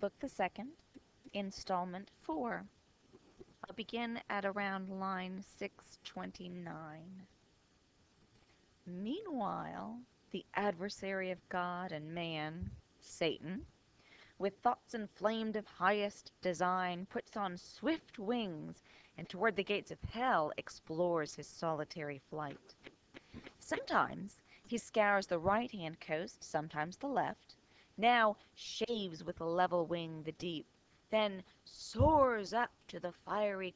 Book the Second, Installment 4. I'll begin at around line 629. Meanwhile, the adversary of God and man, Satan, with thoughts inflamed of highest design, puts on swift wings and toward the gates of hell explores his solitary flight. Sometimes he scours the right hand coast, sometimes the left, now shaves with a level wing the deep, then soars up to the fiery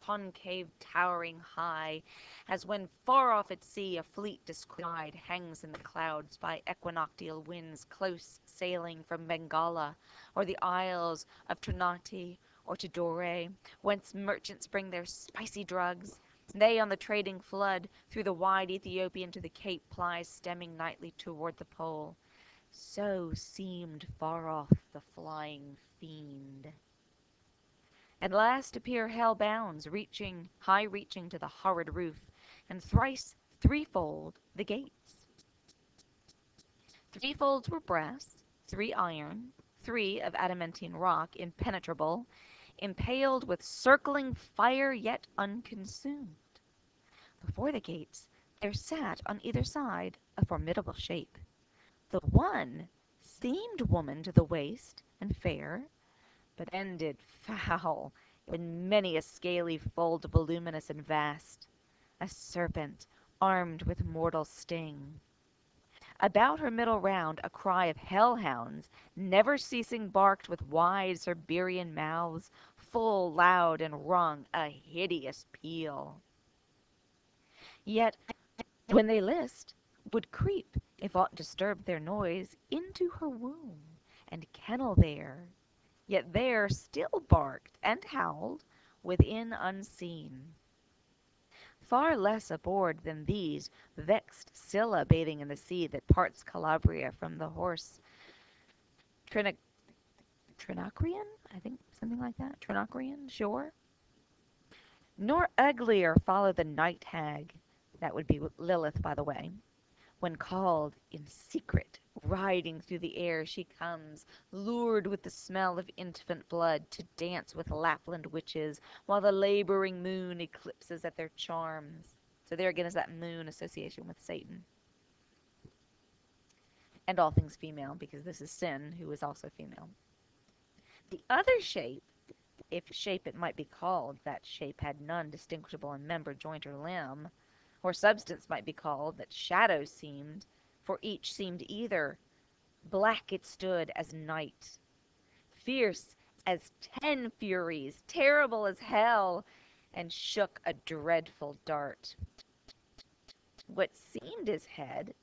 concave towering high, as when far off at sea a fleet descried hangs in the clouds by equinoctial winds close sailing from Bengala or the isles of Ternate or Tidore, whence merchants bring their spicy drugs. They on the trading flood through the wide Ethiopian to the Cape plies stemming nightly toward the pole. So seemed far off the flying fiend. At last appear hell bounds, reaching, high reaching to the horrid roof, and thrice threefold the gates. Three folds were brass, three iron, three of adamantine rock, impenetrable, impaled with circling fire yet unconsumed. Before the gates there sat on either side a formidable shape. The one seemed woman to the waist and fair, but ended foul in many a scaly fold voluminous and vast, a serpent armed with mortal sting. About her middle round a cry of hell hounds, never ceasing barked with wide Cerberean mouths, full loud and rung a hideous peal. Yet when they list, would creep, if aught disturbed their noise, into her womb, and kennel there, yet there still barked and howled within unseen. Far less aboard than these vexed Scylla bathing in the sea that parts Calabria from the hoarse. Trinac Trinacrian, I think something like that, Trinacrian shore. Nor uglier follow the night hag, that would be Lilith by the way, when called in secret riding through the air she comes, lured with the smell of infant blood, to dance with Lapland witches, while the laboring moon eclipses at their charms. So there again is that moon association with Satan. And all things female, because this is Sin, who is also female. The other shape, if shape it might be called, that shape had none distinguishable in member, joint, or limb, or substance might be called, that shadow seemed, for each seemed either. Black it stood as night, fierce as ten furies, terrible as hell, and shook a dreadful dart. What seemed his head,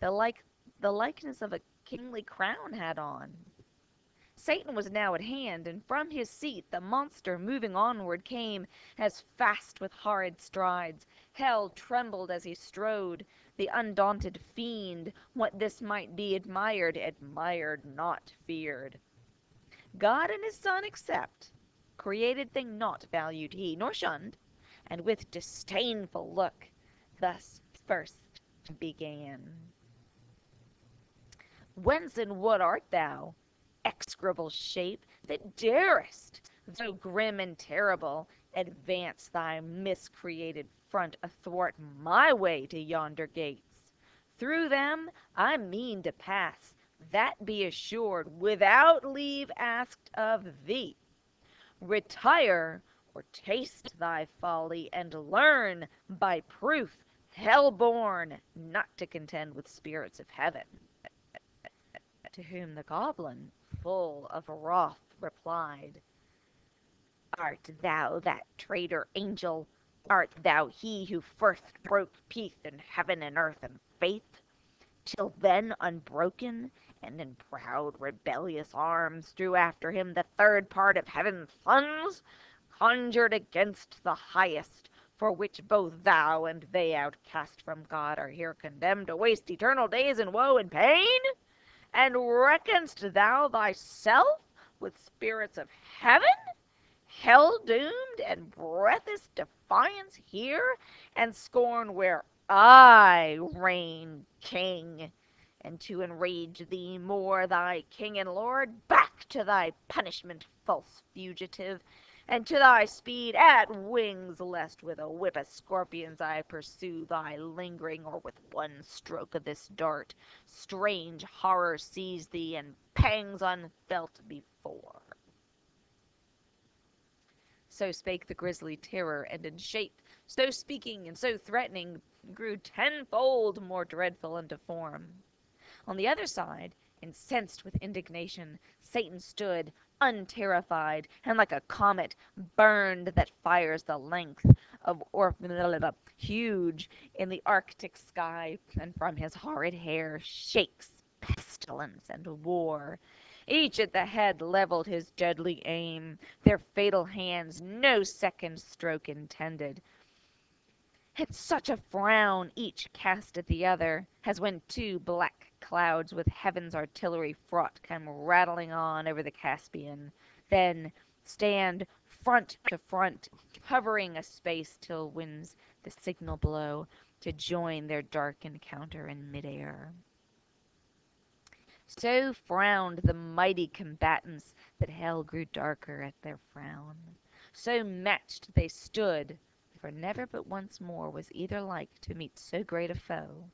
the like the likeness of a kingly crown had on. Satan was now at hand, and from his seat the monster moving onward came, as fast with horrid strides. Hell trembled as he strode the undaunted fiend, what this might be admired, admired, not feared. God and his Son except, created thing not valued he, nor shunned, and with disdainful look thus first began. Whence and what art thou, execrable shape, that darest, though grim and terrible, advance thy miscreated front athwart my way to yonder gates. Through them I mean to pass, that be assured, without leave asked of thee. Retire, or taste thy folly, and learn, by proof, hell born, not to contend with spirits of heaven. To whom the goblin, full of wrath, replied, Art thou that traitor angel? Art thou he who first broke peace in heaven and earth and faith? Till then unbroken, and in proud rebellious arms drew after him the third part of heaven's sons, conjured against the highest, for which both thou and they outcast from God are here condemned to waste eternal days in woe and pain? And reckonest thou thyself with spirits of heaven? hell doomed and breathest defiance here and scorn where I reign king and to enrage thee more, thy king and lord, back to thy punishment, false fugitive, and to thy speed at wings, lest with a whip of scorpions I pursue thy lingering, or with one stroke of this dart strange horror seize thee, and pangs unfelt before. So spake the grisly terror, and in shape, so speaking and so threatening, grew tenfold more dreadful and deformed. On the other side, incensed with indignation, Satan stood, unterrified, and like a comet burned that fires the length of or huge in the arctic sky, and from his horrid hair shakes pestilence and war. Each at the head levelled his deadly aim, their fatal hands no second stroke intended. And such a frown each cast at the other, as when two black clouds with heaven's artillery fraught come rattling on over the Caspian, then stand front to front, covering a space till winds the signal blow to join their dark encounter in midair. So frowned the mighty combatants that hell grew darker at their frown. So matched they stood, for never but once more was either like to meet so great a foe.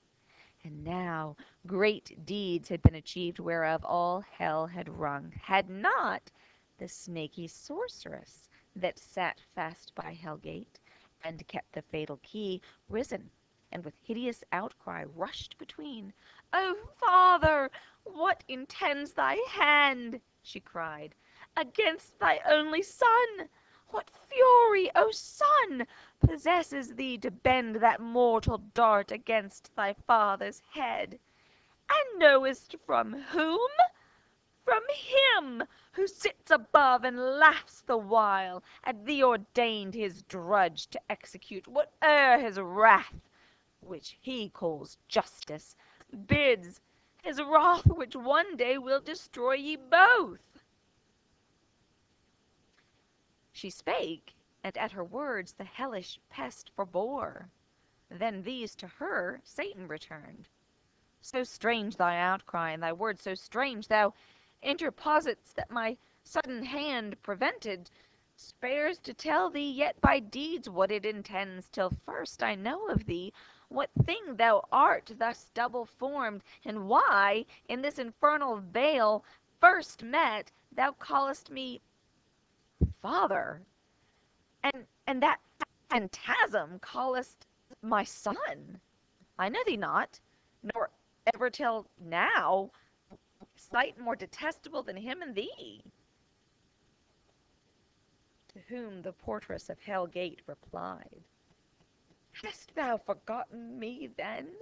And now great deeds had been achieved whereof all hell had rung, had not the snaky sorceress that sat fast by Hell gate and kept the fatal key risen, and with hideous outcry rushed between. "O father! what intends thy hand?" she cried, "against thy only son? What fury, O son, possesses thee to bend that mortal dart against thy father's head? And knowest from whom? From him who sits above and laughs the while at thee ordained his drudge to execute whate'er his wrath, which he calls justice, bids his wrath which one day will destroy ye both." She spake, and at her words the hellish pest forbore. Then these to her Satan returned. "So strange thy outcry, and thy words so strange Thou interposit'st that my sudden hand, prevented, Spares to tell thee yet by deeds what it intends, Till first I know of thee what thing thou art Thus double formed, and why, in this infernal vale First met, thou callest me father, and and that phantasm callest my son. I know thee not, nor ever till now sight more detestable than him and thee." To whom the portress of Hell gate replied, "Hast thou forgotten me then?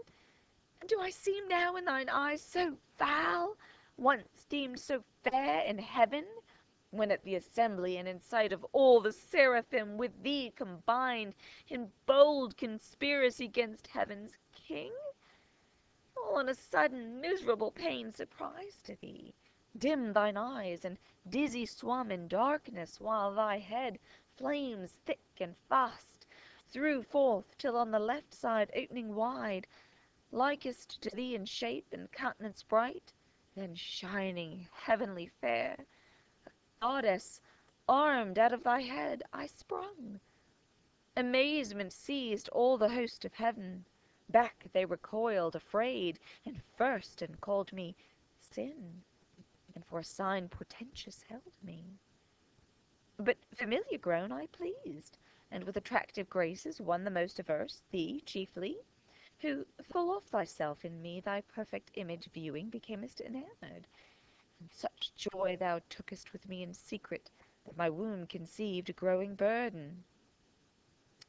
And do I seem now in thine eyes so foul, once deemed so fair in heaven, when at the assembly and in sight of all the seraphim with thee combined in bold conspiracy 'gainst heaven's king? All on a sudden miserable pain surprised to thee, dim thine eyes, and dizzy swum in darkness, while thy head flames thick and fast, threw forth till on the left side opening wide, likest to thee in shape and countenance bright, then shining heavenly fair, goddess armed out of thy head, I sprung. Amazement seized all the host of heaven. Back they recoiled, afraid, and first and called me Sin, and for a sign portentous held me. But familiar grown I pleased, and with attractive graces won the most averse, thee chiefly, who, full oft thyself in me thy perfect image viewing, becamest such joy thou tookest with me in secret, that my womb conceived a growing burden.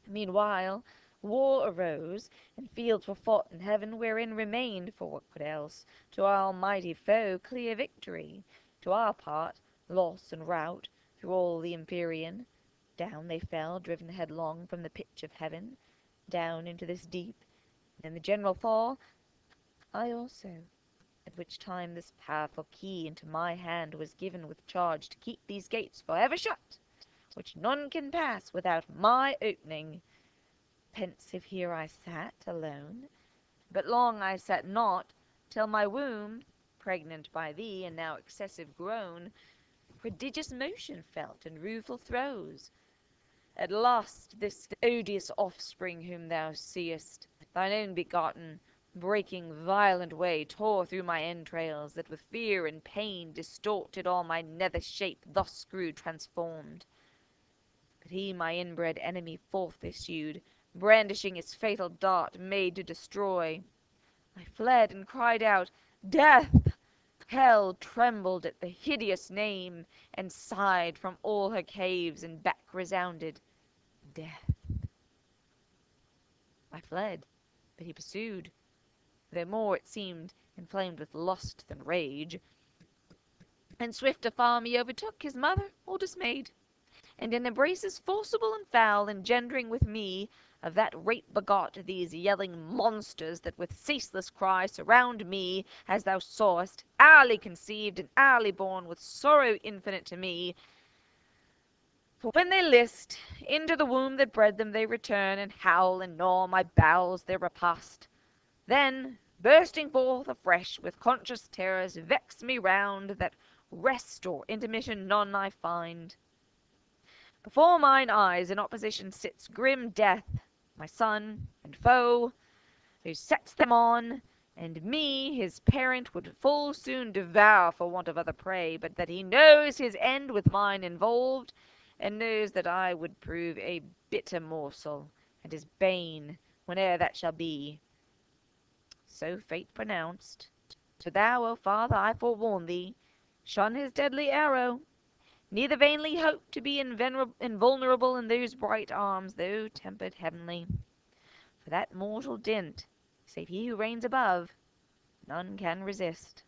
Meanwhile war arose, and fields were fought in heaven, wherein remained, for what could else, to our almighty foe clear victory; to our part, loss and rout through all the empyrean. Down they fell, driven headlong from the pitch of heaven, down into this deep, and in the general fall, I also, at which time this powerful key into my hand was given with charge to keep these gates for ever shut, which none can pass without my opening. Pensive here I sat, alone, but long I sat not, till my womb, pregnant by thee, and now excessive grown, prodigious motion felt, and rueful throes. At last this odious offspring whom thou seest, thine own begotten, breaking violent way, tore through my entrails, that with fear and pain distorted all my nether shape, thus grew transformed. But he, my inbred enemy, forth issued, brandishing his fatal dart, made to destroy. I fled and cried out, Death! Hell trembled at the hideous name, and sighed from all her caves, and back resounded, Death! I fled, but he pursued, though more, it seemed, inflamed with lust than rage, and swifter far me overtook his mother, all dismayed, and in embraces forcible and foul, engendering with me of that rape begot these yelling monsters that with ceaseless cry surround me, as thou sawest, hourly conceived and hourly born, with sorrow infinite to me. For when they list, into the womb that bred them they return, and howl and gnaw my bowels their repast. Then, bursting forth afresh with conscious terrors, vex me round, that rest or intermission none I find. Before mine eyes in opposition sits grim Death, my son and foe, who sets them on, and me, his parent, would full soon devour for want of other prey, but that he knows his end with mine involved, and knows that I would prove a bitter morsel, and his bane, whene'er that shall be. So fate pronounced. So thou, O father, I forewarn thee, shun his deadly arrow, neither vainly hope to be invulnerable in those bright arms, though tempered heavenly. For that mortal dint, save he who reigns above, none can resist.